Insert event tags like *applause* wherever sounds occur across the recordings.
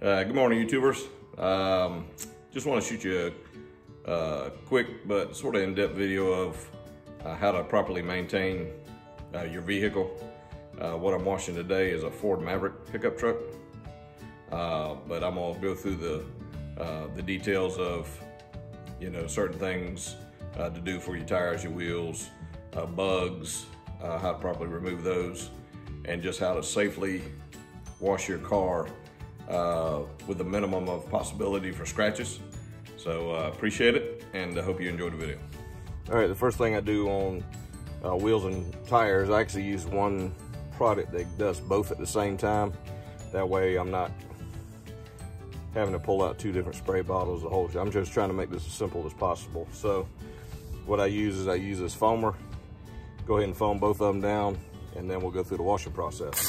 Uh, good morning, YouTubers. Um, just want to shoot you a, quick but sort of in-depth video of uh, how to properly maintain uh, your vehicle. Uh, what I'm washing today is a Ford Maverick pickup truck, uh, but I'm gonna go through the the details of you know certain things to do for your tires, your wheels, bugs, how to properly remove those, and just how to safely wash your car uh, with a minimum of possibility for scratches. So uh, appreciate it and I hope you enjoyed the video. All right, the first thing I do on uh, wheels and tires, I actually use one product that does both at the same time. That way I'm not having to pull out two different spray bottles the whole I'm just trying to make this as simple as possible. So what I use is I use this foamer. Go ahead and foam both of them down and then we'll go through the washing process.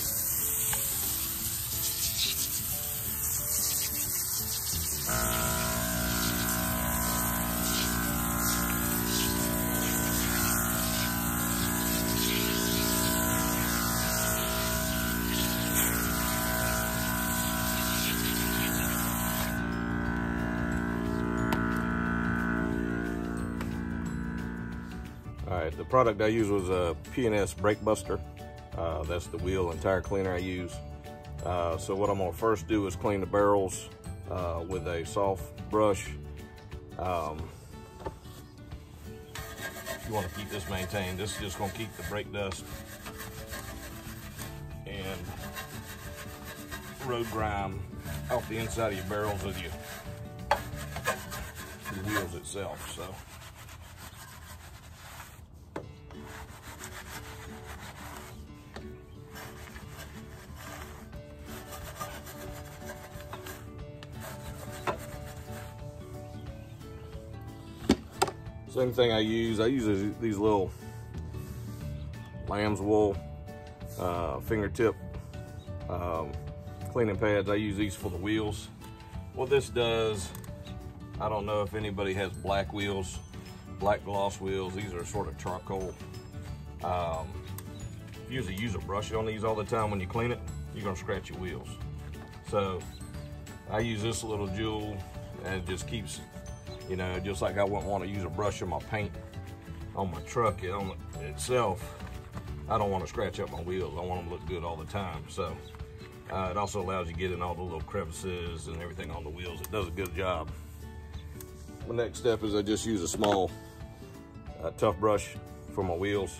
All right, the product I use was a P&S Brake Buster. Uh, that's the wheel and tire cleaner I use. Uh, so what I'm gonna first do is clean the barrels uh, with a soft brush. Um, you wanna keep this maintained. This is just gonna keep the brake dust and road grime off the inside of your barrels with your, your wheels itself, so. Same thing I use, I use these little lamb's wool uh, fingertip um, cleaning pads. I use these for the wheels. What this does, I don't know if anybody has black wheels, black gloss wheels. These are sort of charcoal. Um, usually use a brush on these all the time when you clean it, you're gonna scratch your wheels. So I use this little jewel and it just keeps you know, just like I wouldn't want to use a brush on my paint on my truck it, on itself. I don't want to scratch up my wheels. I want them to look good all the time. So uh, it also allows you to get in all the little crevices and everything on the wheels. It does a good job. The next step is I just use a small uh, tough brush for my wheels.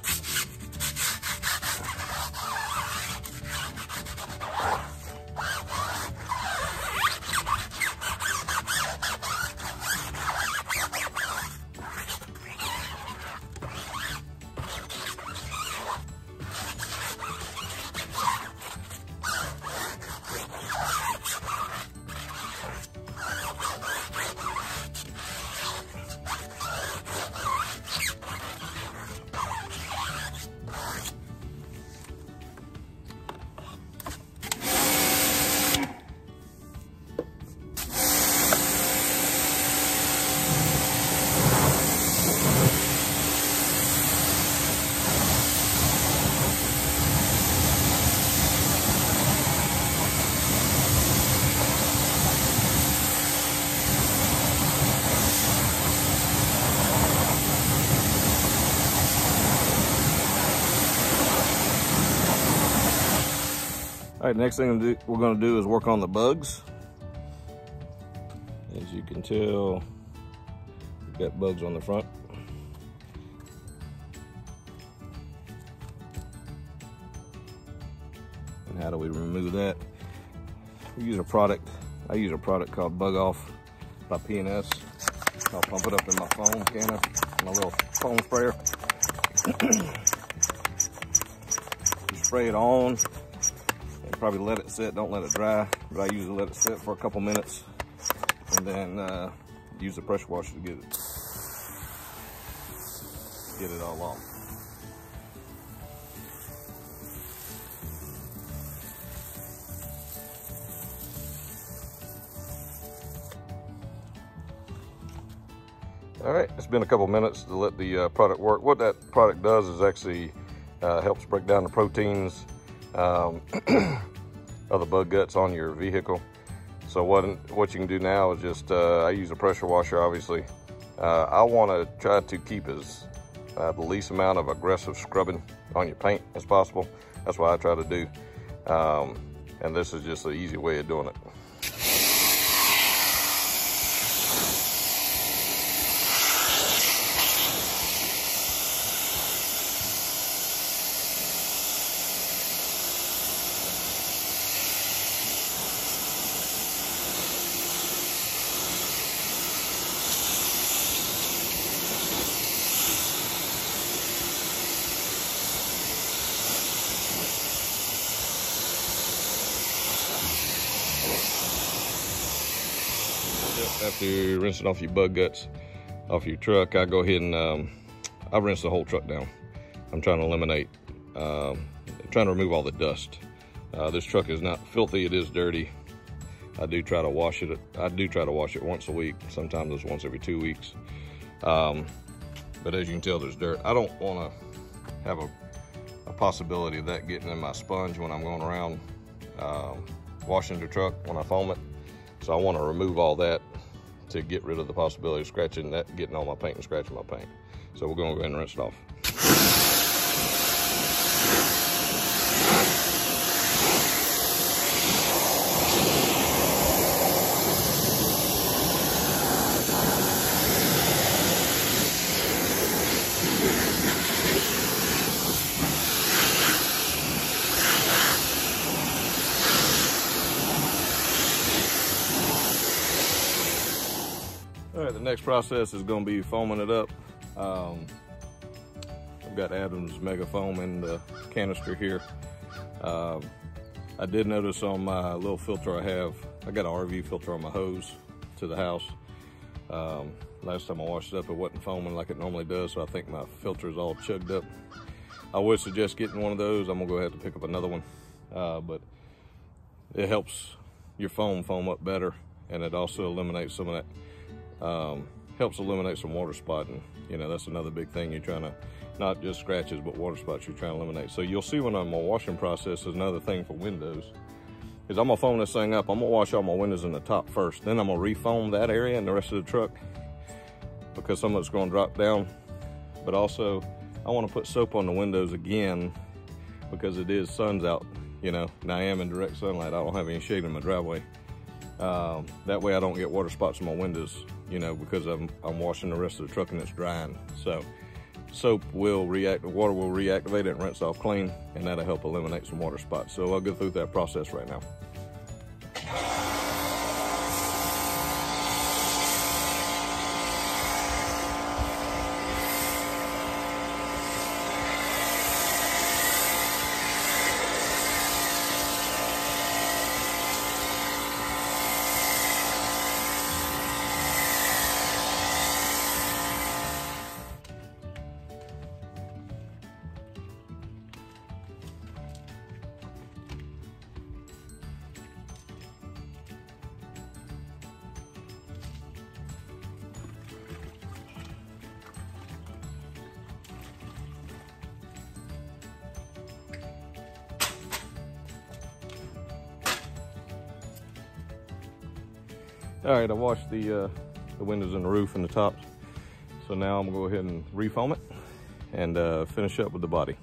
Right, next thing we're gonna do is work on the bugs. As you can tell, we've got bugs on the front. And how do we remove that? We use a product, I use a product called Bug Off by P&S. I'll pump it up in my foam cannon, my little foam sprayer. *clears throat* spray it on, probably let it sit, don't let it dry, but I usually let it sit for a couple minutes and then uh, use the pressure washer to get it, get it all off. All right, it's been a couple minutes to let the uh, product work. What that product does is actually uh, helps break down the proteins um, *clears throat* of the bug guts on your vehicle. So what, what you can do now is just, uh, I use a pressure washer, obviously. Uh, I wanna try to keep as uh, the least amount of aggressive scrubbing on your paint as possible. That's what I try to do. Um, and this is just an easy way of doing it. After rinsing off your bug guts off your truck, I go ahead and um, I rinse the whole truck down. I'm trying to eliminate, um, trying to remove all the dust. Uh, this truck is not filthy, it is dirty. I do try to wash it. I do try to wash it once a week. Sometimes it's once every two weeks. Um, but as you can tell, there's dirt. I don't want to have a, a, possibility of that getting in my sponge when I'm going around um, washing the truck when I foam it. So I want to remove all that to get rid of the possibility of scratching that, getting all my paint and scratching my paint. So we're gonna go ahead and rinse it off. All right, the next process is gonna be foaming it up. Um, I've got Adams Mega Foam in the canister here. Um, I did notice on my little filter I have, I got an RV filter on my hose to the house. Um, last time I washed it up, it wasn't foaming like it normally does, so I think my filter is all chugged up. I would suggest getting one of those. I'm gonna go ahead and pick up another one, uh, but it helps your foam foam up better, and it also eliminates some of that um, helps eliminate some water spotting. You know, that's another big thing you're trying to, not just scratches, but water spots you're trying to eliminate. So you'll see when I'm washing process is another thing for windows, is I'm gonna foam this thing up. I'm gonna wash all my windows in the top first. Then I'm gonna refoam that area and the rest of the truck because some of it's gonna drop down. But also, I wanna put soap on the windows again because it is sun's out, you know, and I am in direct sunlight. I don't have any shade in my driveway. Um, that way I don't get water spots in my windows, you know, because I'm, I'm washing the rest of the truck and it's drying. So soap will react, the water will reactivate it and rinse off clean, and that'll help eliminate some water spots. So I'll go through that process right now. All right, I washed the, uh, the windows and the roof and the tops. So now I'm gonna go ahead and refoam it and uh, finish up with the body.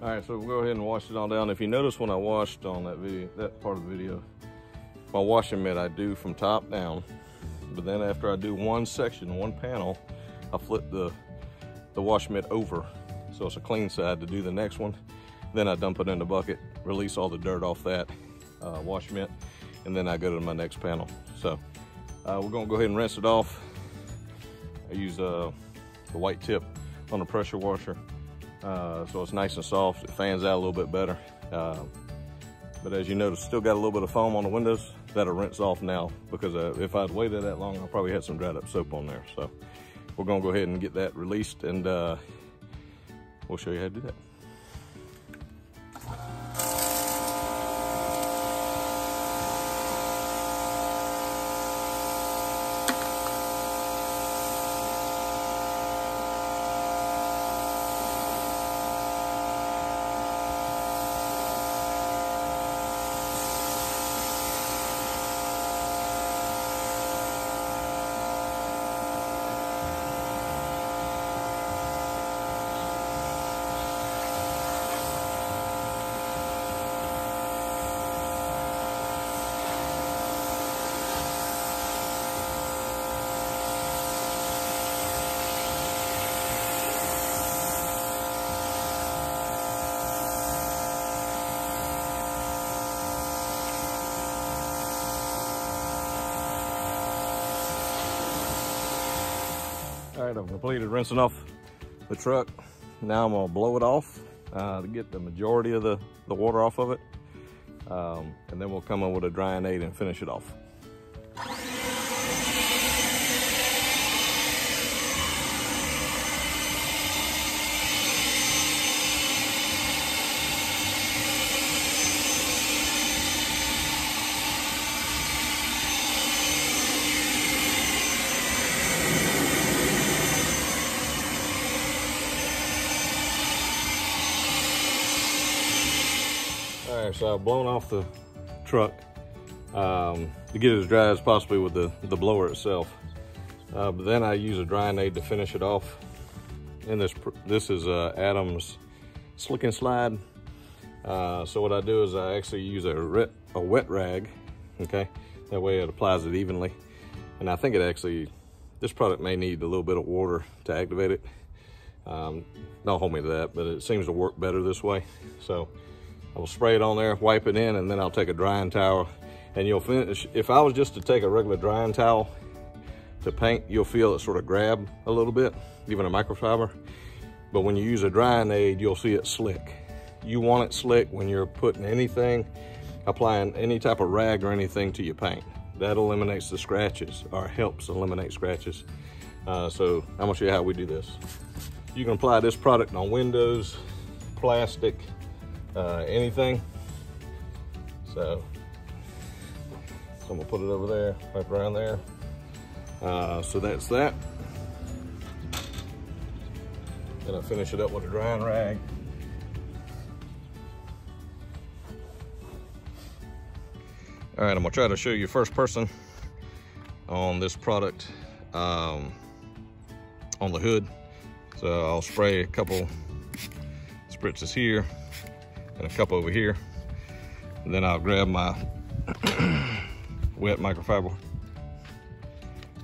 All right, so we'll go ahead and wash it all down. If you notice when I washed on that video, that part of the video, my washing mitt I do from top down, but then after I do one section, one panel, I flip the, the wash mitt over. So it's a clean side to do the next one. Then I dump it in the bucket, release all the dirt off that uh, wash mitt, and then I go to my next panel. So uh, we're gonna go ahead and rinse it off. I use uh, the white tip on the pressure washer. Uh, so it's nice and soft. It fans out a little bit better. Uh, but as you notice, still got a little bit of foam on the windows. That'll rinse off now because uh, if I'd waited that long, I probably had some dried up soap on there. So we're gonna go ahead and get that released and uh, we'll show you how to do that. Right, I've completed rinsing off the truck. Now I'm gonna blow it off uh, to get the majority of the, the water off of it. Um, and then we'll come in with a drying aid and finish it off. All right, so I've blown off the truck um, to get it as dry as possibly with the, the blower itself. Uh, but then I use a drying aid to finish it off. And this this is uh, Adams Slick and Slide. Uh, so what I do is I actually use a, a wet rag, okay? That way it applies it evenly. And I think it actually, this product may need a little bit of water to activate it. Um, don't hold me to that, but it seems to work better this way. So I will spray it on there, wipe it in, and then I'll take a drying towel and you'll finish. If I was just to take a regular drying towel to paint, you'll feel it sort of grab a little bit, even a microfiber. But when you use a drying aid, you'll see it slick. You want it slick when you're putting anything, applying any type of rag or anything to your paint. That eliminates the scratches or helps eliminate scratches. Uh, so I'm gonna show you how we do this. You can apply this product on windows, plastic, uh, anything. So, so I'm gonna put it over there, right around there. Uh, so that's that. Then I finish it up with a drying rag. All right, I'm gonna try to show you first person on this product um, on the hood. So I'll spray a couple spritzes here and a cup over here. And then I'll grab my *clears throat* wet microfiber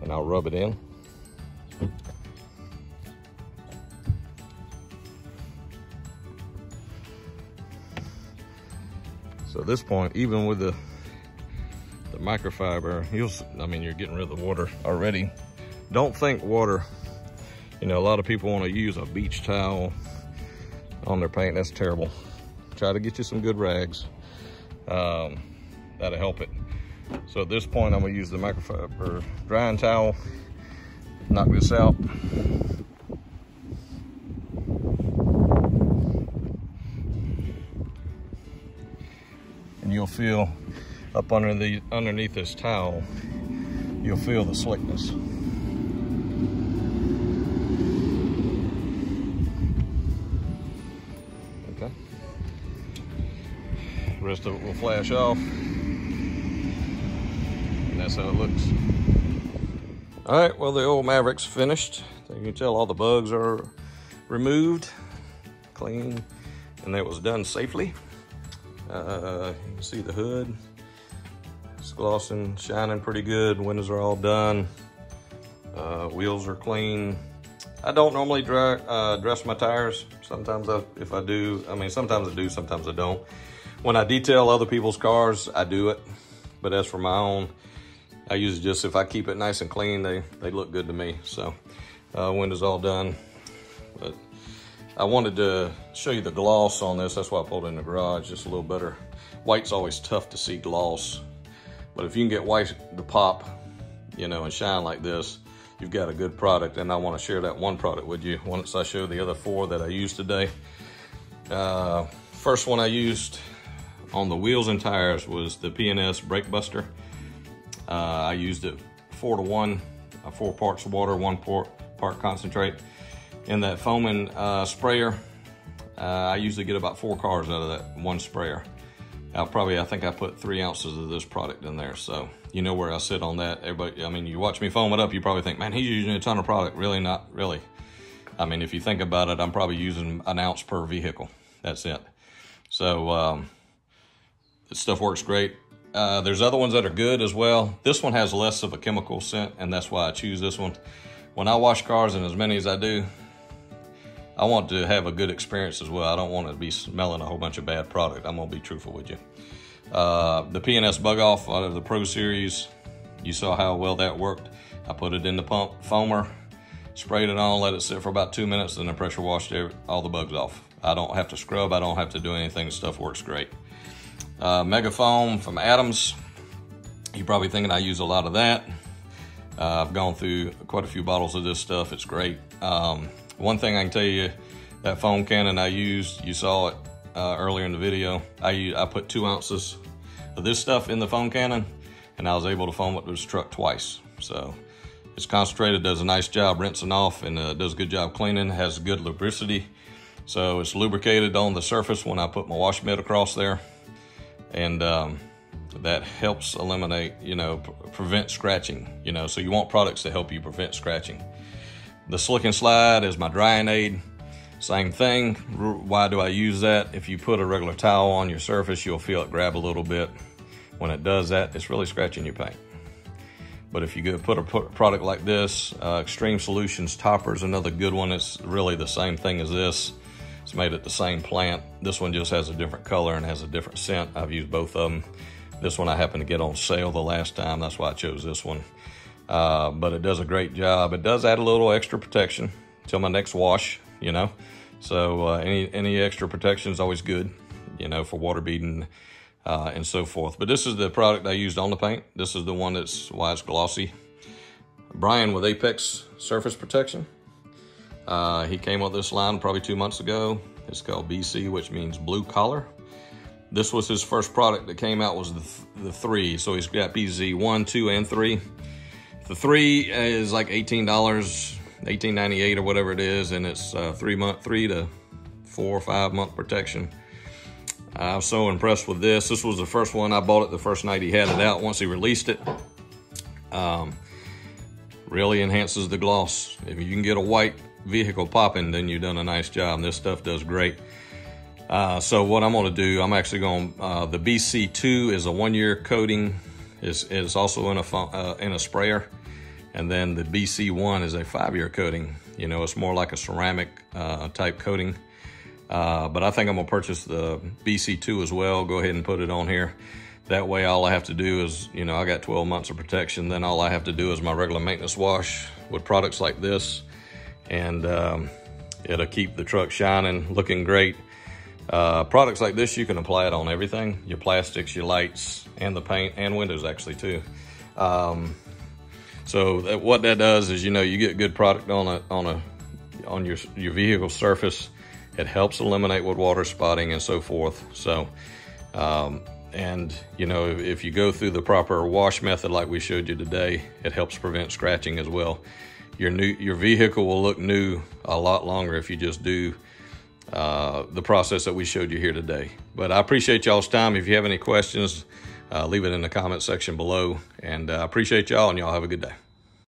and I'll rub it in. So at this point, even with the the microfiber, you'll, I mean, you're getting rid of the water already. Don't think water, you know, a lot of people want to use a beach towel on their paint. That's terrible. Try to get you some good rags. Um, that'll help it. So at this point, I'm gonna use the microfiber drying towel, knock this out. And you'll feel up under the underneath this towel, you'll feel the slickness. Of it will flash off. And that's how it looks. All right, well, the old Maverick's finished. You can tell all the bugs are removed, clean, and that was done safely. Uh, you can see the hood. It's glossing, shining pretty good. Windows are all done. Uh, wheels are clean. I don't normally dry, uh, dress my tires. Sometimes I, if I do, I mean, sometimes I do, sometimes I don't. When I detail other people's cars, I do it. But as for my own, I usually just, if I keep it nice and clean, they, they look good to me. So, uh, windows all done. But I wanted to show you the gloss on this. That's why I pulled it in the garage, just a little better. White's always tough to see gloss. But if you can get white to pop, you know, and shine like this, you've got a good product. And I want to share that one product with you once I show the other four that I used today. Uh, first one I used on the wheels and tires was the P&S Brake Buster. Uh, I used it four to one, uh, four parts water, one part, part concentrate. In that foaming uh, sprayer, uh, I usually get about four cars out of that one sprayer. I'll probably, I think I put three ounces of this product in there. So you know where I sit on that. Everybody, I mean, you watch me foam it up, you probably think, man, he's using a ton of product. Really not, really. I mean, if you think about it, I'm probably using an ounce per vehicle. That's it. So um, this stuff works great. Uh, there's other ones that are good as well. This one has less of a chemical scent, and that's why I choose this one. When I wash cars, and as many as I do, I want to have a good experience as well. I don't want to be smelling a whole bunch of bad product. I'm going to be truthful with you. Uh, the P&S Bug Off out of the Pro Series, you saw how well that worked. I put it in the pump foamer, sprayed it on, let it sit for about two minutes, and then pressure washed all the bugs off. I don't have to scrub. I don't have to do anything. Stuff works great. Uh, Mega Foam from Adams. You're probably thinking I use a lot of that. Uh, I've gone through quite a few bottles of this stuff. It's great. Um, one thing I can tell you, that foam cannon I used, you saw it uh, earlier in the video. I, I put two ounces of this stuff in the foam cannon and I was able to foam with this truck twice. So it's concentrated, does a nice job rinsing off and uh, does a good job cleaning, has good lubricity. So it's lubricated on the surface when I put my wash mitt across there. And um, that helps eliminate, you know, prevent scratching, you know, so you want products to help you prevent scratching. The Slick and Slide is my drying aid. Same thing. Why do I use that? If you put a regular towel on your surface, you'll feel it grab a little bit. When it does that, it's really scratching your paint. But if you put a product like this, uh, Extreme Solutions Topper is another good one. It's really the same thing as this. It's made at the same plant. This one just has a different color and has a different scent. I've used both of them. This one I happened to get on sale the last time. That's why I chose this one. Uh, but it does a great job. It does add a little extra protection till my next wash, you know. So uh, any any extra protection is always good, you know, for water beading uh, and so forth. But this is the product I used on the paint. This is the one that's why it's glossy. Brian with Apex Surface Protection. Uh, he came with this line probably two months ago. It's called BC, which means blue collar. This was his first product that came out was the, th the three. So he's got BC one, two, and three. The three is like $18, $18.98 or whatever it is, and it's uh, three month, three to four or five month protection. I was so impressed with this. This was the first one I bought it the first night he had it out. Once he released it, um, really enhances the gloss. If you can get a white vehicle popping, then you've done a nice job. This stuff does great. Uh, so what I'm going to do, I'm actually going. Uh, the BC2 is a one-year coating is, is also in a, uh, in a sprayer. And then the BC1 is a five-year coating. You know, it's more like a ceramic uh, type coating. Uh, but I think I'm gonna purchase the BC2 as well. Go ahead and put it on here. That way all I have to do is, you know, I got 12 months of protection. Then all I have to do is my regular maintenance wash with products like this. And um, it'll keep the truck shining, looking great. Uh, products like this, you can apply it on everything, your plastics, your lights, and the paint, and windows actually too. Um, so that, what that does is, you know, you get good product on a, on a, on your, your vehicle surface. It helps eliminate wood water spotting and so forth. So, um, and you know, if, if you go through the proper wash method like we showed you today, it helps prevent scratching as well. Your new, your vehicle will look new a lot longer if you just do uh, the process that we showed you here today. But I appreciate y'all's time. If you have any questions, uh, leave it in the comment section below. And I uh, appreciate y'all, and y'all have a good day.